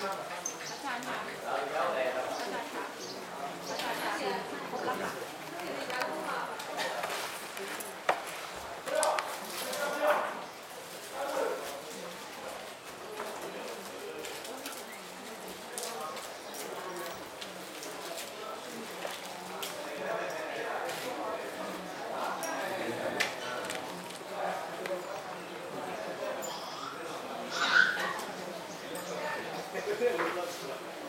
Thank you. 確かに。